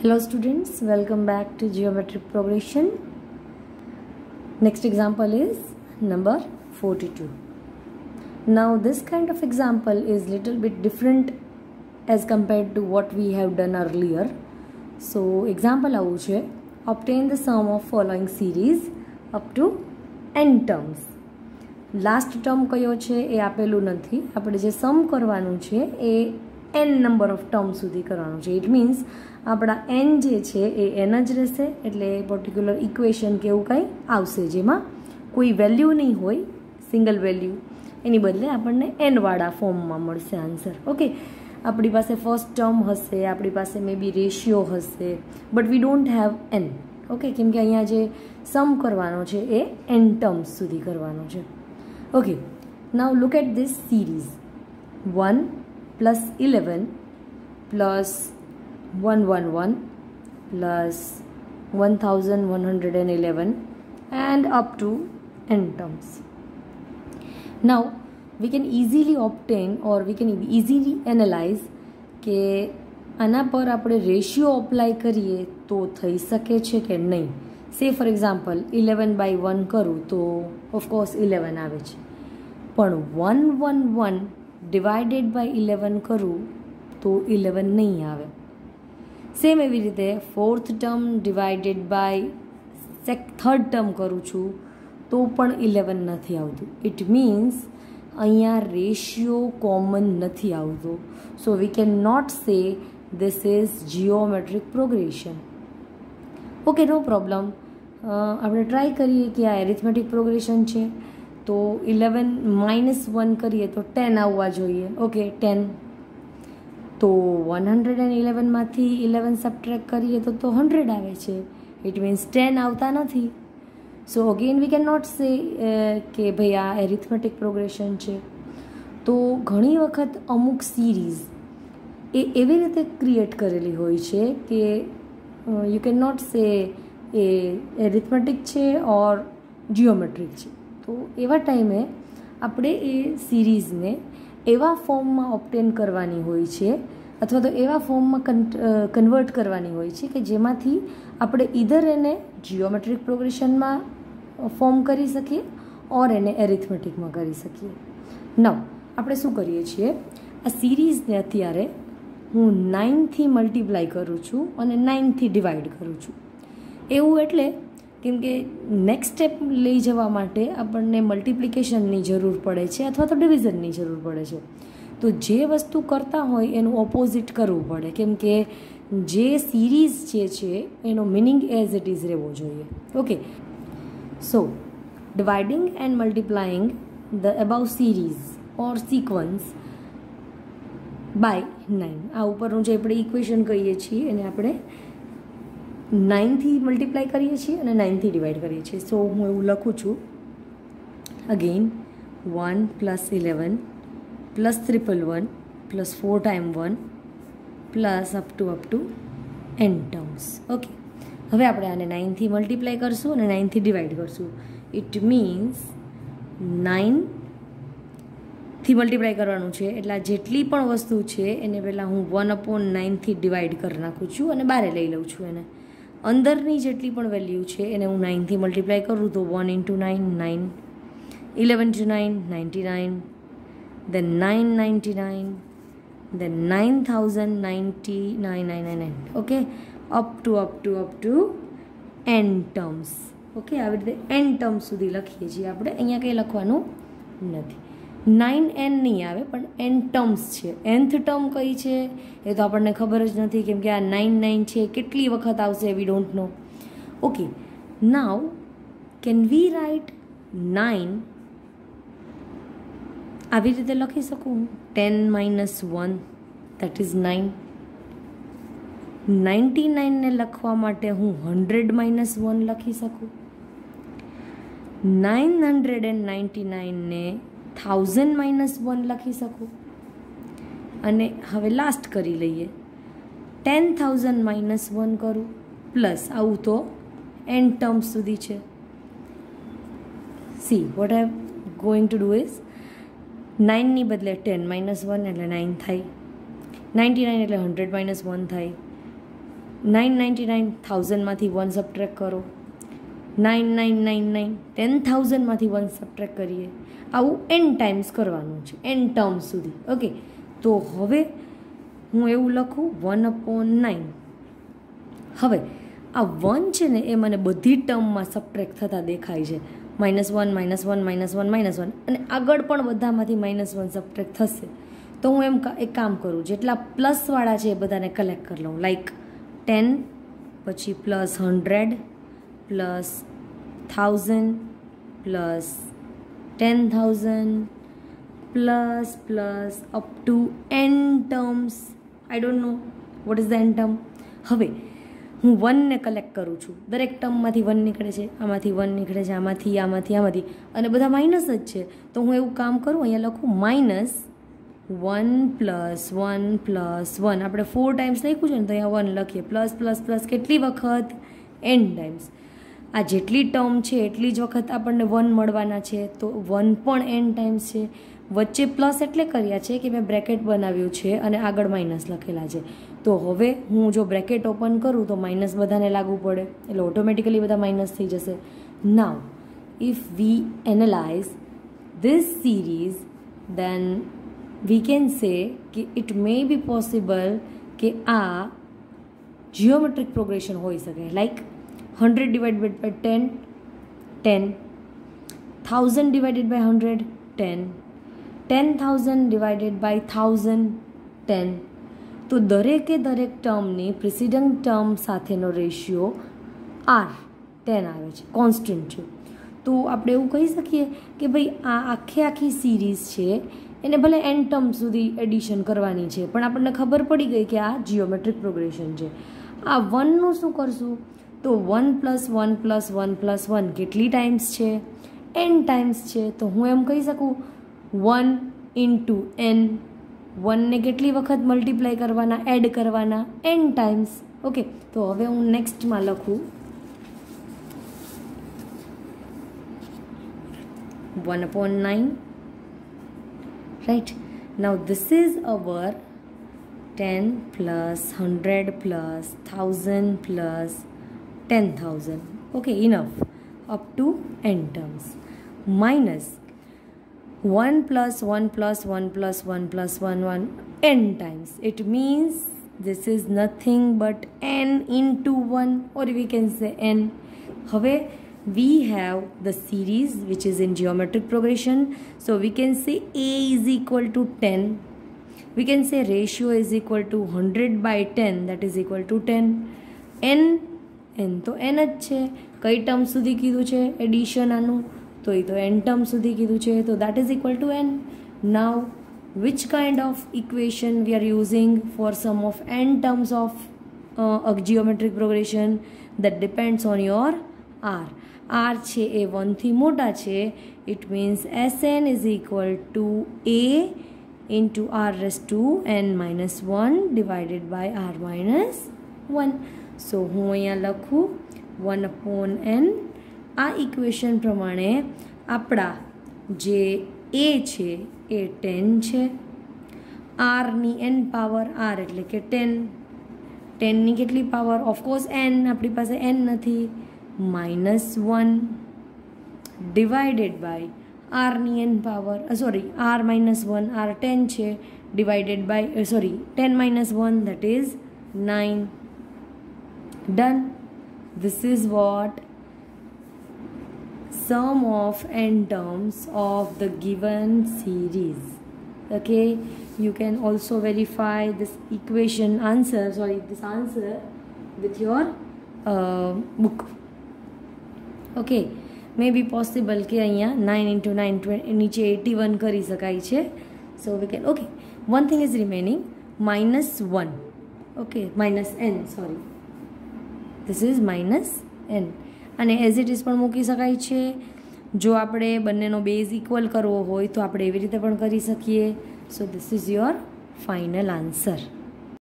Hello students, welcome back to geometric progression. Next example is number 42. Now this kind of example is little bit different as compared to what we have done earlier. So example આવું છે obtain the sum of following series up to n terms. Last term કયો છે એ આપેલું નથી આપણે જે sum કરવાનું છે એ એન નંબર ઓફ ટર્મ સુધી કરવાનું છે. ઇટ મીન્સ આપણા એન જે છે એ એન જ રહેશે, એટલે પર્ટિક્યુલર ઇક્વેશન કે એવું કંઈ આવશે. જેમાં કોઈ વેલ્યુ નહીં હોય સિંગલ વેલ્યુ એની બદલે આપણને એનવાળા ફોર્મમાં મળશે આન્સર ઓકે આપણી પાસે ફર્સ્ટ ટર્મ હશે, આપણી પાસે મે બી રેશિયો હશે but we don't have n okay કેમ કે અહીંયા જે સમ કરવાનો છે એ એન ટર્મ્સ સુધી કરવાનો છે. Okay now look at this series 1 plus 11 plus 111 plus 1111 and up to n terms now we can easily obtain or we can easily analyze કે આના પર આપણે રેશિયો અપ્લાય કરીએ તો થઈ શકે છે કે નહીં say for example eleven by one કરું તો ઓફકોર્સ ઇલેવન આવે છે પણ one one one divided by eleven કરું તો ઇલેવન નહીં આવે સેમ એવી રીતે ફોર્થ ટર્મ ડિવાઇડેડ બાય સેક થર્ડ ટર્મ કરું છું તો પણ ઇલેવન નથી આવતું ઇટ મીન્સ અહીંયા રેશિયો કોમન નથી આવતો so we can not say this is geometric progression okay no problem આપણે ટ્રાય કરીએ કે આ એરિથમેટિક પ્રોગ્રેશન છે તો ઇલેવન માઇનસ વન કરીએ તો ટેન આવવા જોઈએ. ઓકે ટેન તો વન હંડ્રેડ એન્ડ ઇલેવનમાંથી ઇલેવન સબટ્રેક કરીએ તો તો હંડ્રેડ આવે છે. ઇટ મીન્સ ટેન આવતા નથી. So again we can not say કે ભાઈ આ એરિથમેટિક પ્રોગ્રેશન છે. તો ઘણી વખત અમુક સિરીઝ એ એવી રીતે ક્રિએટ કરેલી હોય છે કે યુ કેન નોટ સે એ એરિથમેટિક છે ઓર જીઓમેટ્રિક છે. તો એવા ટાઈમે આપણે એ સિરીઝને એવા ફોર્મમાં ઓપ્ટેન કરવાની હોય છે, અથવા તો એવા ફોર્મમાં કન્વર્ટ કરવાની હોય છે કે જેમાંથી આપણે ઈધર એને જીઓમેટ્રિક પ્રોગ્રેશનમાં ફોર્મ કરી શકીએ, ઓર એને એરિથમેટિકમાં કરી શકીએ. નવ, આપણે શું કરીએ છીએ? આ સિરીઝને અત્યારે હું નાઇનથી મલ્ટીપ્લાય કરું છું અને નાઇનથી ડિવાઈડ કરું છું. એવું એટલે કેમ કે નેક્સ્ટ સ્ટેપ લઈ જવા માટે આપણને મલ્ટિપ્લિકેશનની જરૂર પડે છે અથવા તો ડિવિઝનની જરૂર પડે છે. તો જે વસ્તુ કરતા હોય એનું ઓપોઝિટ કરવું પડે. કેમ કે જે સિરીઝ જે છે, એનો મિનિંગ એઝ ઇટ ઇઝ રહેવો જોઈએ. Okay so dividing and multiplying the above series or sequence by nine આ ઉપરનું જે આપણે ઇક્વેશન કહીએ છીએ, એને આપણે નાઇનથી મલ્ટીપ્લાય કરીએ છીએ અને નાઇનથી ડિવાઈડ કરીએ છીએ. સો હું એવું લખું છું. Again one plus eleven plus triple one plus four time one plus up to up to n terms okay હવે આપણે આને નાઇનથી મલ્ટીપ્લાય કરશું અને નાઇનથી ડિવાઈડ કરશું. ઇટ મીન્સ નાઇનથી મલ્ટીપ્લાય કરવાનું છે. એટલે જેટલી પણ વસ્તુ છે, એને પહેલાં હું વન અપોન નાઇનથી ડિવાઈડ કરી નાખું છું અને બારે લઈ લઉં છું એને. અંદરની જેટલી પણ વેલ્યુ છે એને હું નાઇનથી મલ્ટીપ્લાય કરું તો one into nine nine eleven to nine ninety nine then nine ninety nine then nine thousand ninety nine nine nine nine okay up to up to up to n terms okay આવી રીતે N terms સુધી લખીએ છીએ આપણે. અહીંયા કંઈ લખવાનું નથી. નાઇન એન નહીં આવે, પણ એન ટર્મ્સ છે. એન્થ ટર્મ કઈ છે? એ તો આપણને ખબર જ નથી કેમ કે આ નાઇન નાઇન છે, કેટલી વખત આવશે we don't know okay now can we write nine આવી રીતે લખી શકું? Ten minus one that is nine ninety નાઇનને લખવા માટે હું હંડ્રેડ માઇનસ વન લખી શકું? નાઇન હંડ્રેડ એન્ડ નાઇન્ટી નાઇનને થાઉઝન્ડ માઇનસ વન લખી શકું. અને હવે લાસ્ટ કરી લઈએ. ટેન થાઉઝન્ડ માઇનસ વન કરું. પ્લસ આવું તો એન ટર્મ સુધી છે. See what I going to do is નાઇનની બદલે ટેન માઇનસ વન એટલે નાઇન થાય. નાઇન્ટી નાઇન એટલે હંડ્રેડ માઇનસ વન થાય. નાઇન નાઇન્ટી નાઇન થાઉઝન્ડમાંથી વન સબટ્રેક કરો. Nine nine nine nine ten થાઉઝન્ડમાંથી one subtract કરીએ. આવું એન ટાઈમ્સ કરવાનું છે. એન ટર્મ સુધી. ઓકે તો હવે હું એવું લખું વન અપોન નાઇન હવે, આ વન છે ને, એ મને બધી ટર્મમાં સબટ્રેક થતાં દેખાય છે. Minus one minus one minus one minus one અને આગળ પણ બધામાંથી માઇનસ વન સબટ્રેક થશે. તો હું એમ એક કામ કરું. જેટલા પ્લસવાળા છે એ બધાને કલેક્ટ કરી લઉં. લાઈક ટેન પછી plus hundred plus thousand plus ten thousand plus plus up to n terms I don't know what is the n term હવે હું વનને કલેક્ટ કરું છું. દરેક ટર્મમાંથી વન નીકળે છે, આમાંથી વન નીકળે છે, આમાંથી આમાંથી આમાંથી. અને બધા માઇનસ જ છે. તો હું એવું કામ કરું, અહીંયા લખું minus one plus one plus one આપણે ફોર ટાઈમ્સ લખ્યું છે ને, તો અહીંયા વન લખીએ. પ્લસ પ્લસ પ્લસ કેટલી વખત? એન ટાઈમ્સ આ જેટલી ટર્મ છે, એટલી જ વખત આપણને વન મળવાના છે. તો વન પણ એન ટાઈમ્સ છે. વચ્ચે પ્લસ એટલે કર્યા છે કે મેં બ્રેકેટ બનાવ્યું છે અને આગળ માઇનસ લખેલા છે. તો હવે હું જો બ્રેકેટ ઓપન કરું તો માઇનસ બધાને લાગુ પડે. એટલે ઓટોમેટિકલી બધા માઇનસ થઈ જશે. Now if we analyse this series then we can say કે ઇટ મે બી પોસિબલ કે આ જિયોમેટ્રિક પ્રોગ્રેશન હોઈ શકે. Like 100 divided by 10 10 1000 divided by 100 10 10000 divided by 1000 10 તો દરેકે દરેક ટર્મની પ્રિસિડન્ટ ટર્મ સાથેનો રેશિયો આર ટેન આવે છે કોન્સ્ટન્ટ છે તો આપણે એવું કહી શકીએ કે ભાઈ આ આખે આખી સિરીઝ છે એને ભલે એન ટર્મ સુધી એડિશન કરવાની છે પણ આપણને ખબર પડી ગઈ કે આ જીઓમેટ્રિક પ્રોગ્રેશન છે આ વનનું શું કરશું? તો one plus one plus one plus one કેટલી ટાઈમ્સ છે? એન ટાઈમ્સ છે. તો હું એમ કહી શકું વન ઇન્ટુ એન વનને કેટલી વખત મલ્ટીપ્લાય કરવાના એડ કરવાના? એન ટાઈમ્સ ઓકે તો હવે હું નેક્સ્ટમાં લખું. One upon nine right. Now this is our 10 plus 100 plus 1000 plus 10000 okay enough. Up to n terms. Minus 1 plus 1 plus 1 plus 1 plus 1 1 n times. It means this is nothing but n into 1 or we can say n. હવે we have the series which is in geometric progression. So we can say a is equal to 10 we can say ratio is equal to 100 by 10 that is equal to 10 n n તો n જ છે કઈ term સુધી કીધું છે addition આનું તો એ તો n ટર્મ સુધી કીધું છે તો is equal to n now which kind of equation we are using for sum of n terms of uh, a geometric progression that depends on your r r છે એ વનથી મોટા છે it means s n is equal to a into r raise to n minus one divided by r minus one so હું અહીંયા લખું one upon n આ equation પ્રમાણે આપણા જે એ છે, એ ટેન છે. આરની એન પાવર આર એટલે કે ટેન ટેનની કેટલી પાવર ઓફકોર્સ એન આપણી પાસે એન નથી. Minus one divided by આરની n power sorry r minus one r ten છે. Divided by sorry ten minus one that is nine done this is what sum of n terms of the given series okay you can also verify this equation answer sorry this answer with your uh, book okay may be possible કે અહીંયા nine into nine નીચે at one કરી શકાય છે so we can okay one thing is remaining minus one okay minus N sorry this is minus n અને as it is પણ મૂકી શકાય છે. જો આપણે બંનેનો બેઝ ઇક્વલ કરવો હોય તો આપણે એવી રીતે પણ કરી શકીએ. So this is your final answer